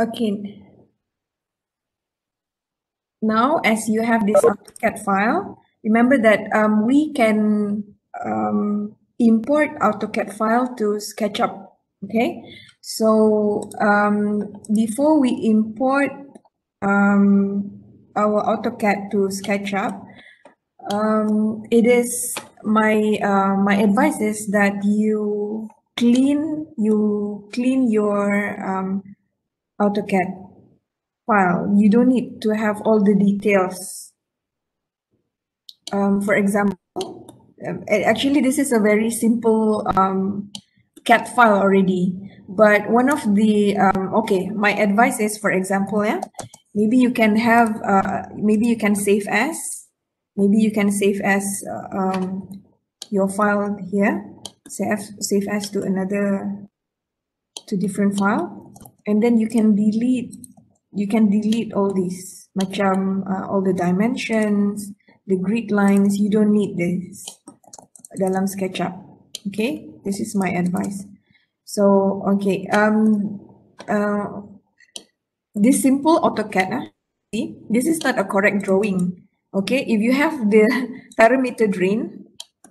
Okay. Now, as you have this AutoCAD file, remember that um, we can um, import AutoCAD file to SketchUp. Okay, so um, before we import um, our AutoCAD to SketchUp, um, it is my uh, my advice is that you clean you clean your um, AutoCAD file. You don't need to have all the details. Um, for example, um, actually this is a very simple um, CAD file already. But one of the, um, okay, my advice is, for example, yeah, maybe you can have, uh, maybe you can save as, maybe you can save as uh, um, your file here, save, save as to another, to different file. And then you can delete, you can delete all these, macam uh, all the dimensions, the grid lines, you don't need this dalam SketchUp. Okay, this is my advice. So, okay, um, uh, this simple AutoCAD, uh, see, this is not a correct drawing. Okay, if you have the parameter drain,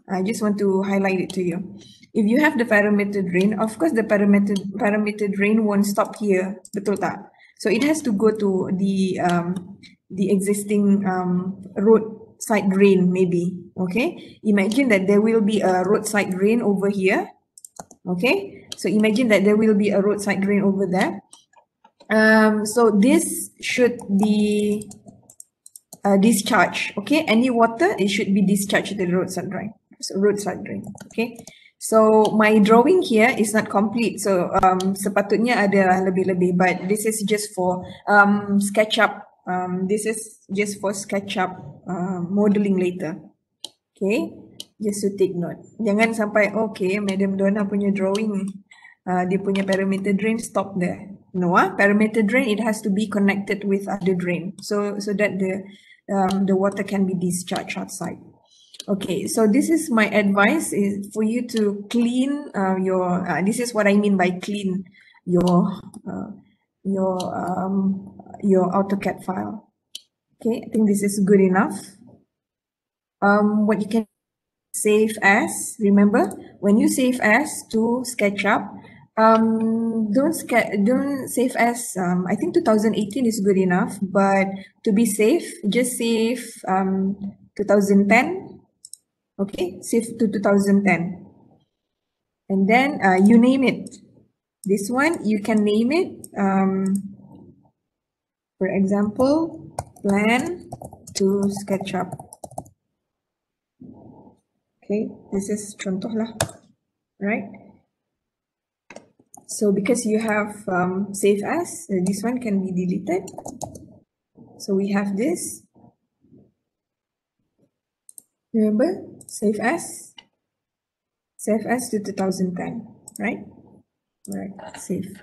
I just want to highlight it to you. If you have the parameter drain, of course the parameter parameter drain won't stop here, betul tak? So it has to go to the um, the existing um, roadside drain maybe. Okay, imagine that there will be a roadside drain over here. Okay, so imagine that there will be a roadside drain over there. Um, so this should be uh, discharged. Okay, any water it should be discharged to the roadside drain. So roadside drain. Okay, so my drawing here is not complete. So um, sepatutnya ada lebih-lebih, but this is just for um, SketchUp. Um, this is just for SketchUp uh, modeling later. Okay, just to take note. Jangan sampai okay, Madam Donna punya drawing, uh, dia punya parameter drain stop there. No, ah, parameter drain it has to be connected with other drain, so so that the um, the water can be discharged outside. Okay, so this is my advice is for you to clean uh, your. Uh, this is what I mean by clean your uh, your um, your AutoCAD file. Okay, I think this is good enough. Um, what you can save as. Remember, when you save as to SketchUp, um, don't don't save as. Um, I think 2018 is good enough, but to be safe, just save um 2010 Okay, save to 2010. And then uh, you name it. This one, you can name it. Um, for example, plan to SketchUp. Okay, this is contoh lah, right? So because you have um, save as, uh, this one can be deleted. So we have this. Remember, save as, save as to 2010, right? Right, save.